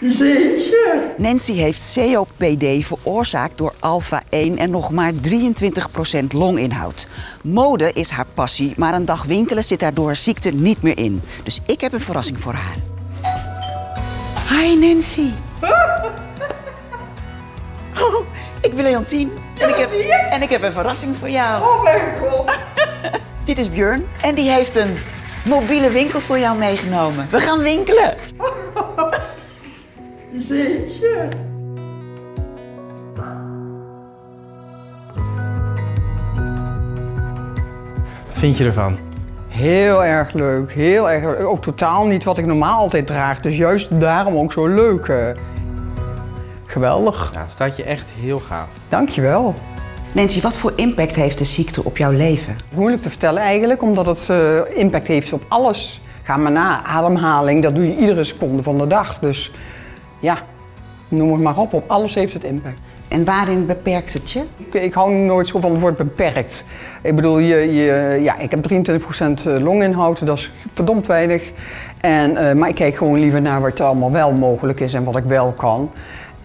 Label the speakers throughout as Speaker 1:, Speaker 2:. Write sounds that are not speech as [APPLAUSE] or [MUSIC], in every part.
Speaker 1: Zeetje.
Speaker 2: Nancy heeft COPD veroorzaakt door alpha-1 en nog maar 23% longinhoud. Mode is haar passie, maar een dag winkelen zit daardoor haar ziekte niet meer in. Dus ik heb een verrassing voor haar. Hi Nancy. [LAUGHS] Oh, ik ben Leontien. En ik, heb, en ik heb een verrassing voor jou.
Speaker 1: Oh mijn god. [LAUGHS]
Speaker 2: Dit is Björn. En die heeft een mobiele winkel voor jou meegenomen. We gaan winkelen. [LAUGHS]
Speaker 1: Zeetje.
Speaker 3: Wat vind je ervan?
Speaker 1: Heel erg leuk, heel erg leuk. Ook totaal niet wat ik normaal altijd draag. Dus juist daarom ook zo leuk. Geweldig.
Speaker 3: Nou, het staat je echt heel gaaf.
Speaker 1: Dankjewel.
Speaker 2: Nancy, wat voor impact heeft de ziekte op jouw leven?
Speaker 1: Moeilijk te vertellen eigenlijk, omdat het eh, impact heeft op alles. Ga maar na, ademhaling, dat doe je iedere seconde van de dag. Dus ja, noem het maar op, op alles heeft het impact.
Speaker 2: En waarin beperkt het je?
Speaker 1: Ik, ik hou nooit zo van het woord beperkt. Ik bedoel, je, je, ja, ik heb 23% longinhoud, dat is verdomd weinig. En, eh, maar ik kijk gewoon liever naar wat allemaal wel mogelijk is en wat ik wel kan.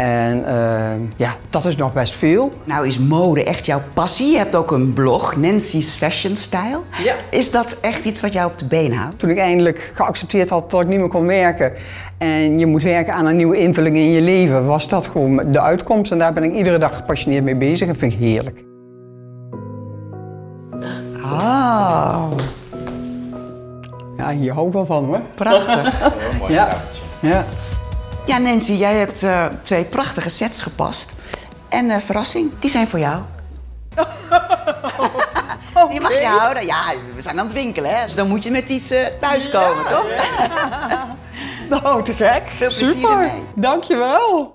Speaker 1: En eh, ja, dat is nog best veel.
Speaker 2: Nou is mode echt jouw passie. Je hebt ook een blog, Nancy's Fashion Style.
Speaker 1: Ja.
Speaker 2: Is dat echt iets wat jou op de been houdt?
Speaker 1: Toen ik eindelijk geaccepteerd had dat ik niet meer kon werken en je moet werken aan een nieuwe invulling in je leven, was dat gewoon de uitkomst. En daar ben ik iedere dag gepassioneerd mee bezig en vind ik heerlijk.
Speaker 2: Oh,
Speaker 1: Ja, hier hou ik wel van hoor.
Speaker 2: prachtig. [LAUGHS]
Speaker 3: Heel mooi
Speaker 1: Ja. Ja.
Speaker 2: Ja, Nancy, jij hebt eh, twee prachtige sets gepast. En eh, verrassing, die zijn voor jou. [LAUGHS] Die mag je houden. Ja, we zijn aan het winkelen, hè? Dus dan moet je met iets thuiskomen, toch? [LAUGHS]
Speaker 1: Nou, te gek.
Speaker 2: Veel plezier
Speaker 1: Super.
Speaker 2: ermee.
Speaker 1: Dankjewel.